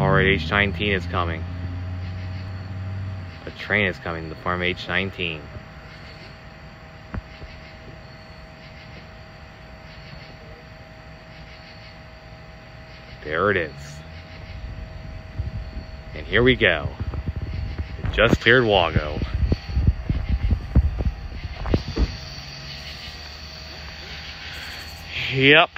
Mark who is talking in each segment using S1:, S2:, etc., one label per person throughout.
S1: Alright, H19 is coming. A train is coming, the farm H19. There it is. And here we go. It just cleared Wago. Yep.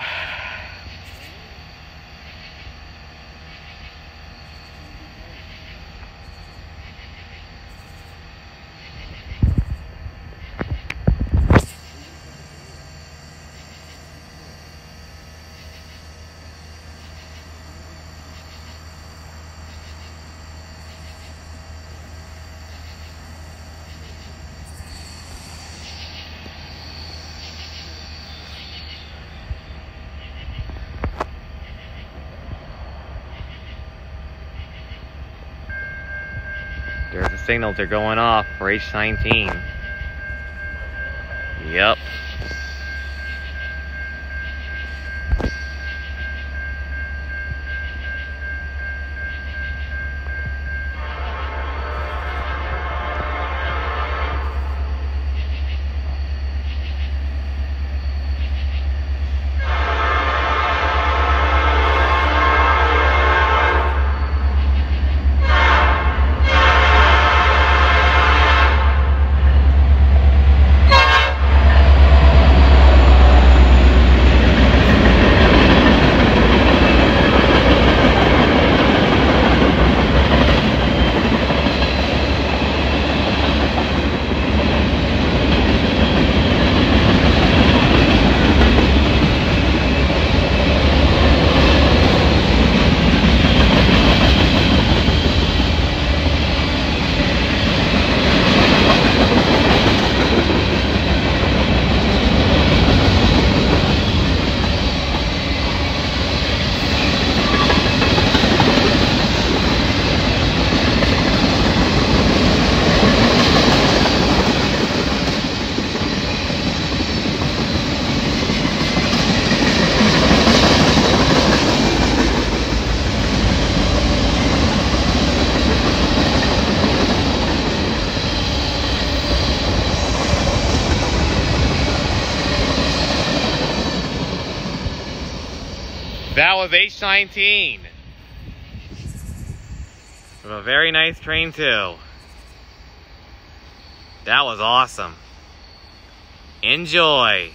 S1: There's the signals, they're going off for H19. Yep. That was H19. A very nice train too. That was awesome. Enjoy.